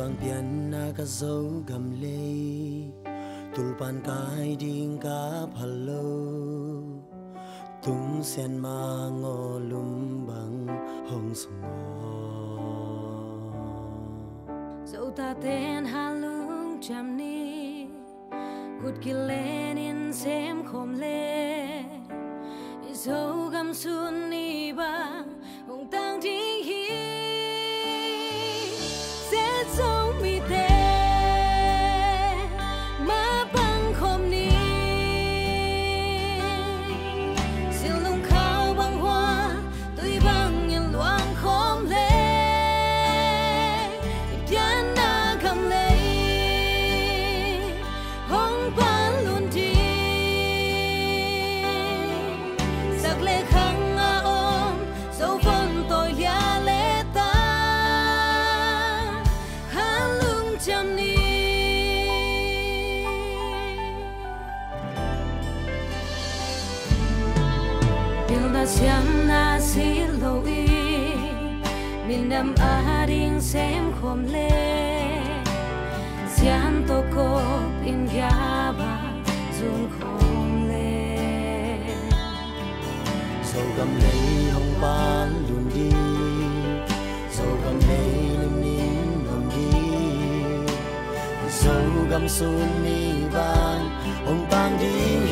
bang pian na ka zo gam le. Tulpan kai ding ka phalo tung sen ma ngo lum bang hong smo zo ta ten halung cham ni. Kut kilen in sem khom le. Zo gam sun ni siam na si lo i Min nam a ding sem khom le Sian to ko in ya ba zun khom le so gam le hong ban lun di so gam le lim ni nom di so gam sun ni ban hong ban ding